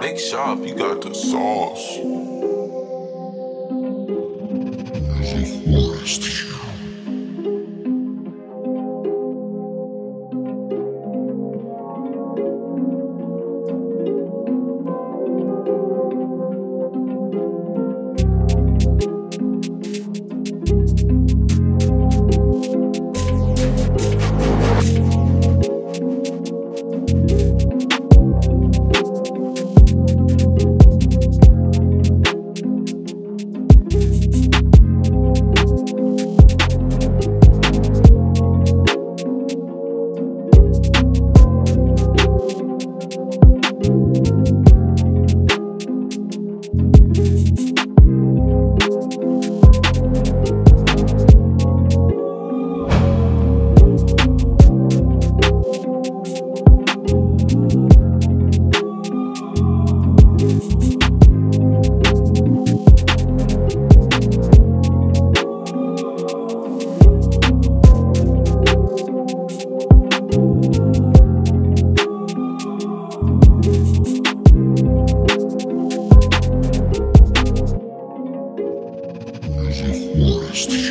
Make sharp, you got the sauce. Just thank you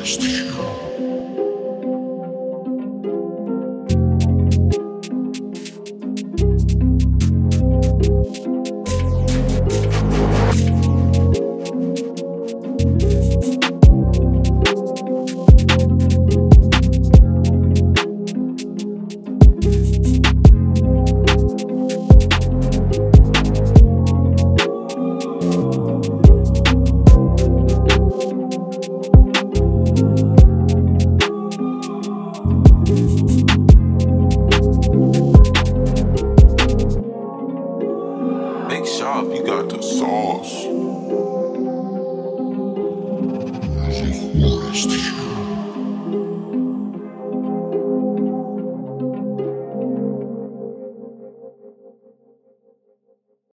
Make Forest.